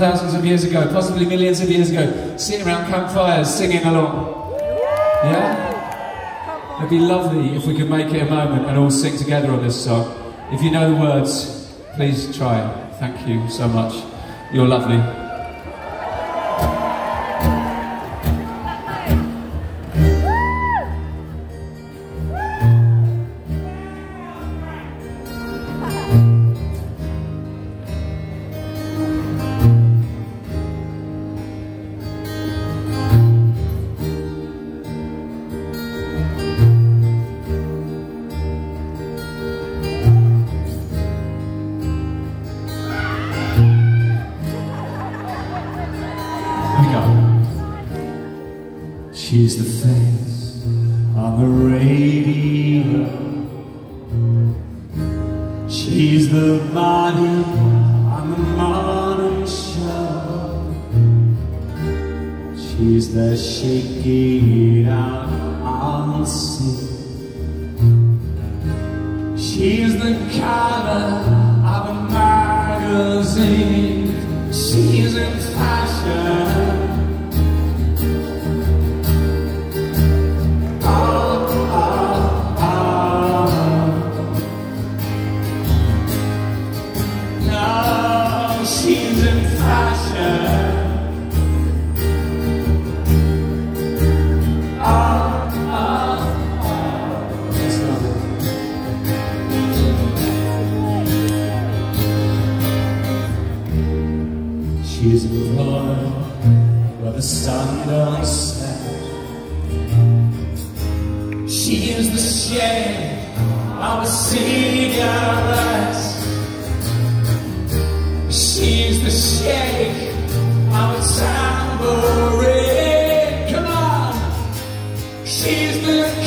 thousands of years ago, possibly millions of years ago, sitting around campfires singing along. Yeah? It'd be lovely if we could make it a moment and all sing together on this song. If you know the words, please try. Thank you so much. You're lovely. She's the face on the radio. She's the body on the morning show. She's the shaking out on the sea. She's the cover of a magazine. She's tears were worn by the sun don't set. She is the shade of a sea of She is the shake of a tambourine. Come on, she's the